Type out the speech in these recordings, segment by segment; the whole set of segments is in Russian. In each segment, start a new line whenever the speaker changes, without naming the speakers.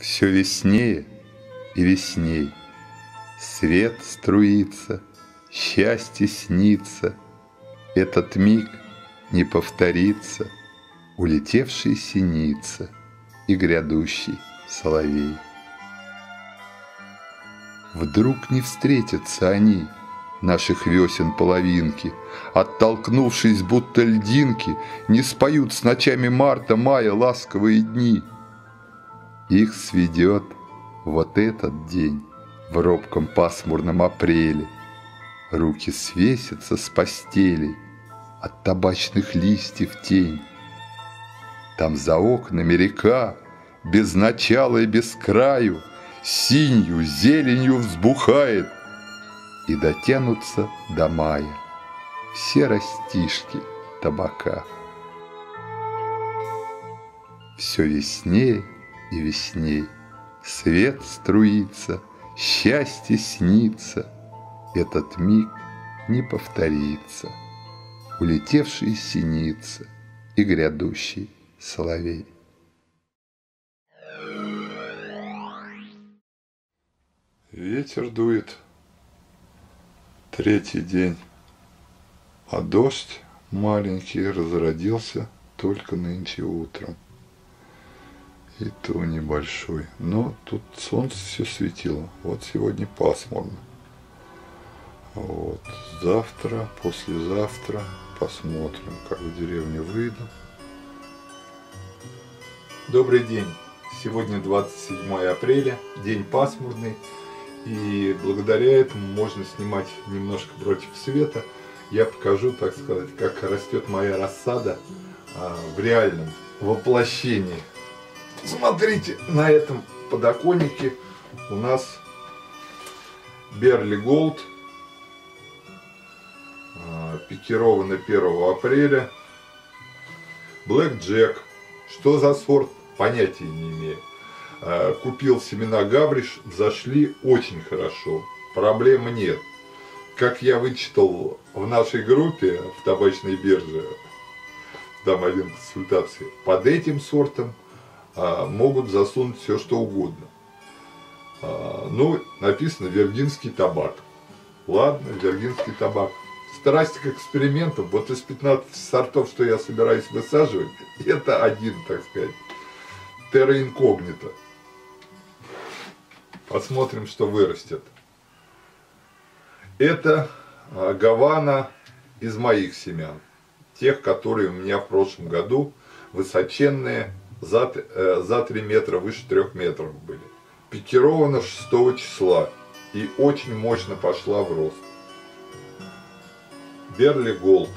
Все веснее и весней. Свет струится, счастье снится. Этот миг не повторится, Улетевший синица и грядущий соловей. Вдруг не встретятся они, наших весен половинки, Оттолкнувшись, будто льдинки, Не споют с ночами марта, мая ласковые дни. Их сведет вот этот день В робком пасмурном апреле. Руки свесятся с постелей От табачных листьев тень. Там за окнами река, без начала и без краю, Синью, зеленью взбухает, И дотянутся до мая Все растишки табака. Все веснее и весней Свет струится, счастье снится, Этот миг не повторится, Улетевший синица и грядущий соловей.
Ветер дует. Третий день. А дождь маленький разродился только нынче утром. И то небольшой. Но тут солнце все светило. Вот сегодня пасмурно. Вот. Завтра, послезавтра посмотрим, как в деревню выйду.
Добрый день! Сегодня 27 апреля, день пасмурный, и благодаря этому можно снимать немножко против света. Я покажу, так сказать, как растет моя рассада а, в реальном воплощении. Смотрите, на этом подоконнике у нас Берли Голд, а, пикировано 1 апреля, Блэк Джек. Что за сорт? понятия не имею. А, купил семена Габриш, зашли очень хорошо, проблем нет. Как я вычитал в нашей группе в табачной бирже, дам один консультации, под этим сортом могут засунуть все что угодно. А, ну, написано виргинский табак. Ладно, виргинский табак. Страсть к экспериментам, вот из 15 сортов, что я собираюсь высаживать, это один, так сказать, терра инкогнито. Посмотрим, что вырастет. Это а, гавана из моих семян. Тех, которые у меня в прошлом году высоченные, за, э, за 3 метра, выше 3 метров были. Пикирована 6 числа и очень мощно пошла в рост. Берли Голд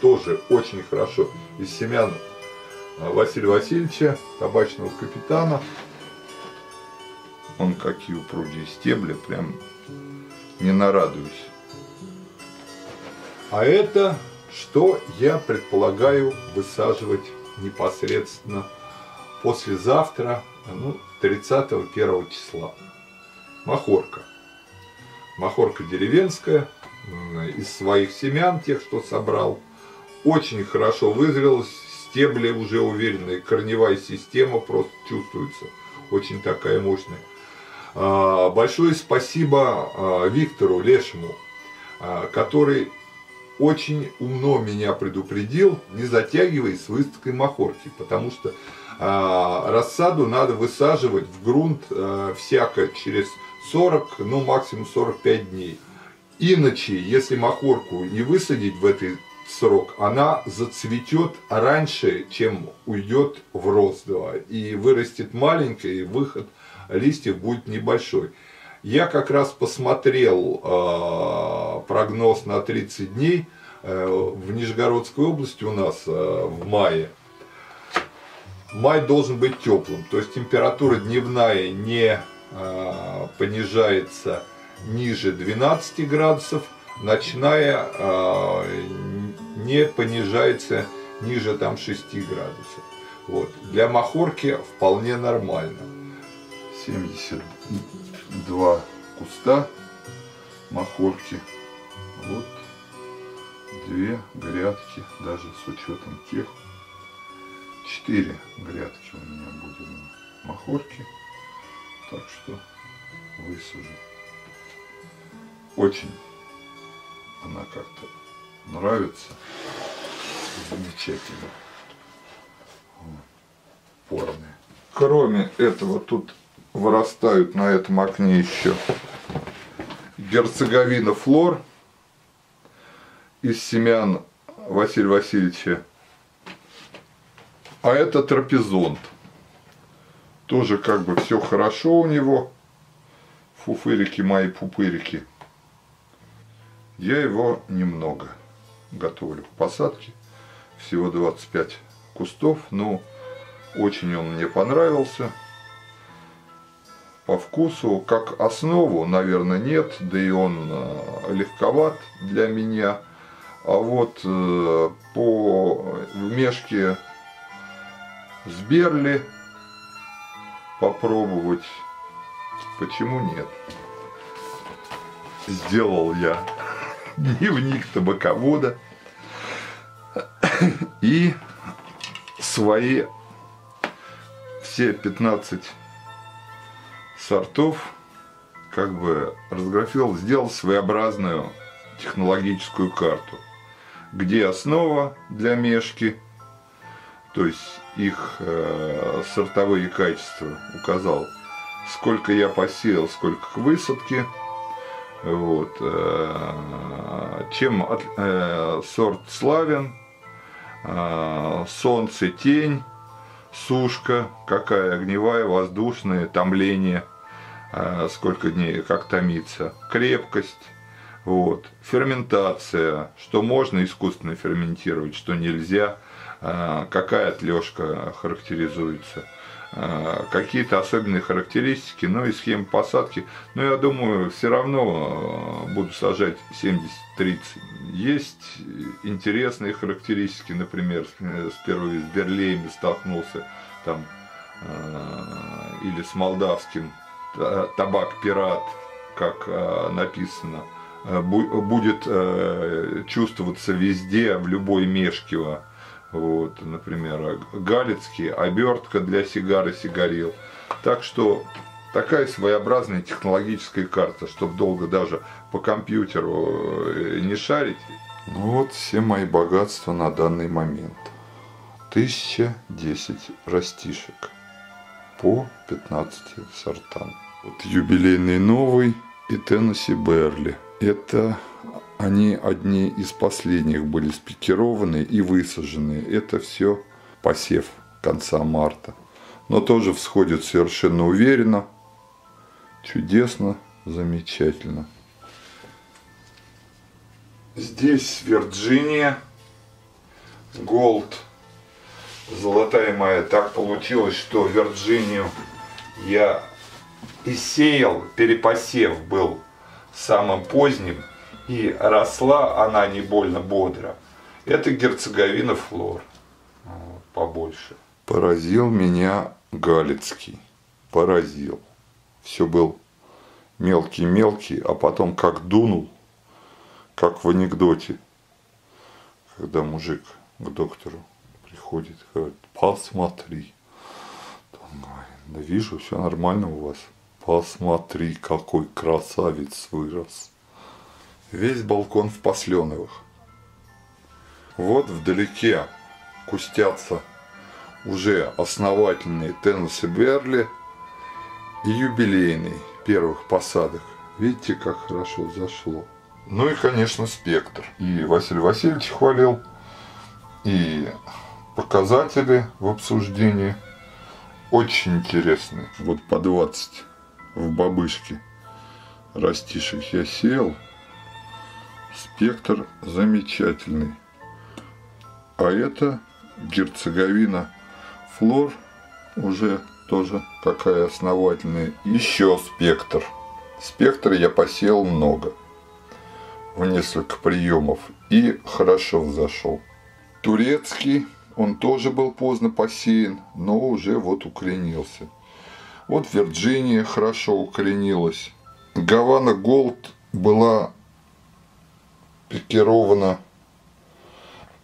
тоже очень хорошо. Из семян Василия Васильевича, табачного капитана. Он какие упругие стебли, прям не нарадуюсь. А это, что я предполагаю высаживать непосредственно послезавтра, ну, 31 числа. Махорка. Махорка деревенская, из своих семян, тех, что собрал. Очень хорошо вызрелась, стебли уже уверенные, корневая система просто чувствуется, очень такая мощная. А, большое спасибо а, Виктору Лешему, а, который очень умно меня предупредил, не затягивай с выставкой махорки, потому что рассаду надо высаживать в грунт всяко через 40, ну максимум 45 дней. Иначе, если махорку не высадить в этой срок, она зацветет раньше, чем уйдет в рост, и вырастет маленькая, и выход листьев будет небольшой. Я как раз посмотрел э, прогноз на 30 дней э, в Нижегородской области у нас э, в мае. Май должен быть теплым, то есть температура дневная не понижается ниже 12 градусов, ночная не понижается ниже там 6 градусов. Вот. Для махорки вполне нормально. 72 куста махорки. Вот две грядки, даже с учетом тех. Четыре грядки у меня будет.
махорки. Так что высажу. Очень она как-то нравится. Замечательно. Порные. Кроме этого, тут вырастают на этом окне еще герцоговина флор из семян Василия Васильевича. А это трапезонт. Тоже как бы все хорошо у него. Фуфырики мои пупырики. Я его немного готовлю к посадке. Всего 25 кустов. Но очень он мне понравился. По вкусу, как основу, наверное, нет. Да и он э, легковат для меня. А вот э, по мешке с Берли попробовать, почему нет? Сделал я дневник табаковода и свои все 15 сортов как бы разграфил, сделал своеобразную технологическую карту, где основа для мешки, то есть их э, сортовые качества указал, сколько я посеял, сколько к высадке, вот. Э, чем от, э, сорт славен? Э, солнце, тень, сушка, какая огневая, воздушная, томление, сколько дней, как томится, крепкость, вот. Ферментация, что можно искусственно ферментировать, что нельзя, э, какая отлежка характеризуется – Э, какие-то особенные характеристики, ну и схема посадки. Но я думаю, все равно э, буду сажать 70-30. Есть интересные характеристики, например, с первыми с Берлеями столкнулся там, э, или с молдавским табак-пират, как написано, будет чувствоваться везде, в любой мешкиво вот, например, галицкий, обертка для сигары сигарил. Так что такая своеобразная технологическая карта, чтобы долго даже по компьютеру э, не шарить. Ну вот все мои богатства на данный момент. 1010 растишек по 15 сортам. Вот юбилейный новый и Теннесси Берли. Это они одни из последних были спикированы и высажены. Это все посев конца марта. Но тоже всходит совершенно уверенно, чудесно, замечательно. Здесь Вирджиния, Голд, золотая моя. Так получилось, что Вирджинию я и сеял, перепосев был самым поздним, и росла она не больно бодро. Это герцоговина флор, побольше. Поразил меня Галицкий, поразил. Все был мелкий-мелкий, а потом как дунул, как в анекдоте, когда мужик к доктору приходит, говорит, посмотри. Он говорит, да вижу, все нормально у вас. Посмотри, какой красавец вырос. Весь балкон в посленовых. Вот вдалеке кустятся уже основательные Теннесси Берли и юбилейный первых посадок. Видите, как хорошо зашло. Ну и, конечно, спектр. И Василий Васильевич хвалил, и показатели в обсуждении очень интересные. Вот по 20 в бабышке растишек я сел – Спектр замечательный. А это герцоговина флор уже тоже какая основательная. Еще спектр. Спектр я посел много. В несколько приемов. И хорошо взошел. Турецкий, он тоже был поздно посеян, но уже вот укоренился. Вот Вирджиния хорошо укоренилась. Гавана Голд была пикирована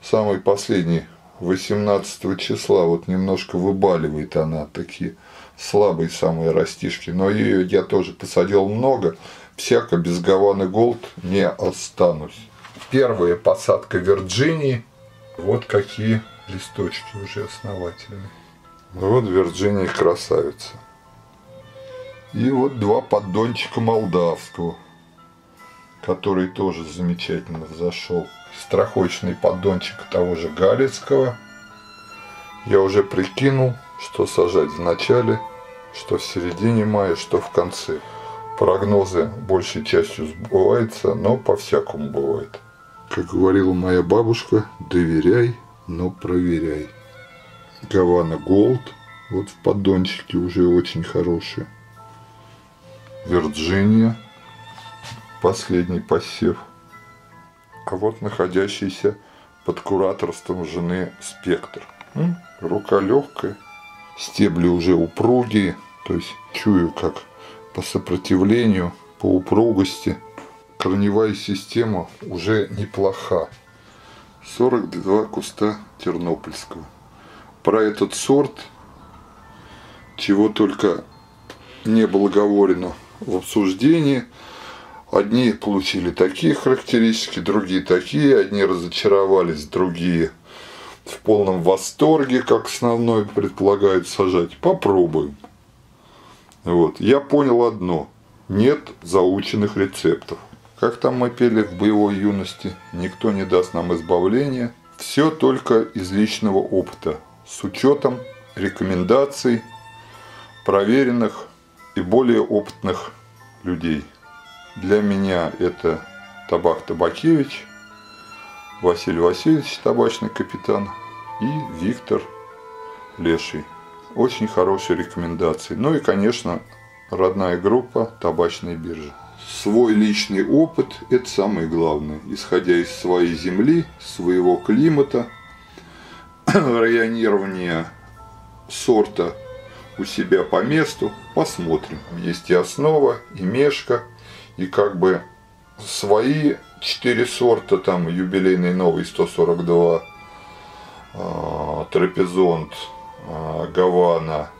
самый последний 18 числа. Вот немножко выбаливает она, такие слабые самые растишки. Но ее я тоже посадил много. Всяко без Гаваны Голд не останусь.
Первая посадка Вирджинии. Вот какие листочки уже основательные.
Вот Вирджиния красавица. И вот два поддончика молдавского, который тоже замечательно взошел. Страховочный поддончик того же Галицкого. Я уже прикинул, что сажать в начале, что в середине мая, что в конце. Прогнозы большей частью сбываются, но по-всякому бывает. Как говорила моя бабушка, доверяй, но проверяй. Гавана Голд, вот в поддончике уже очень хорошие. Вирджиния, последний посев. А вот находящийся под кураторством жены спектр. Рука легкая, стебли уже упругие, то есть чую, как по сопротивлению, по упругости корневая система уже неплоха. 42 куста тернопольского. Про этот сорт, чего только не было говорено в обсуждении. Одни получили такие характеристики, другие такие, одни разочаровались, другие в полном восторге, как основной предполагают сажать. Попробуем. Вот. Я понял одно. Нет заученных рецептов. Как там мы пели в боевой юности, никто не даст нам избавления. Все только из личного опыта, с учетом рекомендаций проверенных и более опытных людей. Для меня это Табак Табакевич, Василий Васильевич, табачный капитан, и Виктор Леший. Очень хорошие рекомендации. Ну и, конечно, родная группа табачной биржи. Свой личный опыт – это самое главное. Исходя из своей земли, своего климата, районирования сорта у себя по месту, посмотрим. Есть и основа, и мешка, и как бы свои четыре сорта, там юбилейный новый 142, э, трапезонт, э, гавана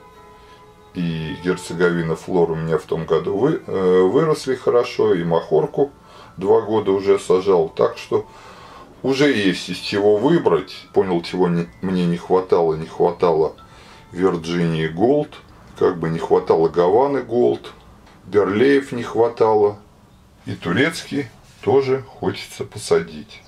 и герцеговина флор у меня в том году вы, э, выросли хорошо, и махорку два года уже сажал, так что уже есть из чего выбрать. Понял, чего не, мне не хватало, не хватало Вирджинии Голд, как бы не хватало Гаваны Голд, Берлеев не хватало, и турецкий тоже хочется посадить.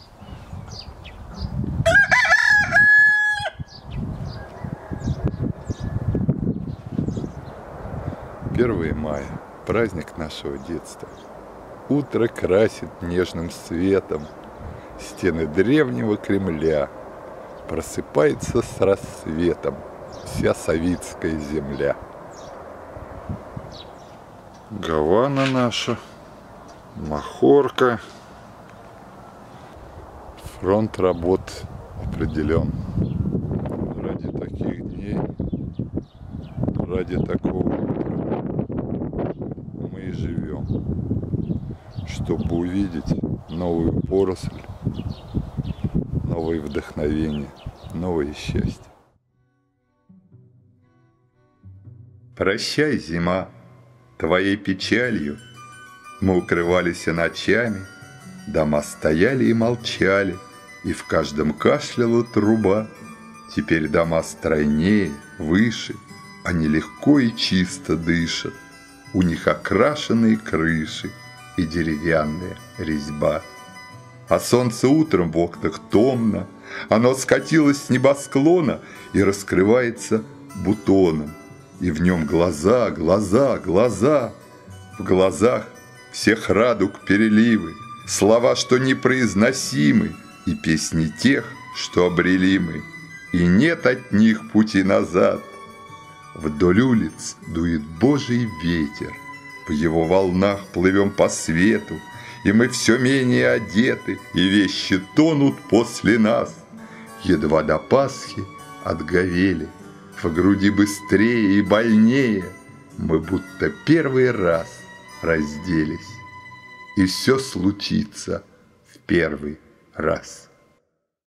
Первое мая – праздник нашего детства. Утро красит нежным светом стены древнего Кремля. Просыпается с рассветом – вся Савицкая земля.
Гавана наша, Махорка.
Фронт работ определен. Ради таких дней, ради такого и живем, чтобы увидеть новую поросль, новые вдохновения, новое счастье. Прощай, зима, твоей печалью Мы укрывались ночами, Дома стояли и молчали, И в каждом кашляла труба. Теперь дома стройнее, выше, Они легко и чисто дышат, У них окрашенные крыши И деревянная резьба. А солнце утром в окнах томно, Оно скатилось с небосклона И раскрывается бутоном – и в нем глаза, глаза, глаза. В глазах всех радуг переливы, Слова, что непроизносимы, И песни тех, что обрели мы, И нет от них пути назад. Вдоль улиц дует Божий ветер, В его волнах плывем по свету, И мы все менее одеты, И вещи тонут после нас. Едва до Пасхи отговели — в груди быстрее и больнее Мы будто первый раз разделись И все случится в первый раз.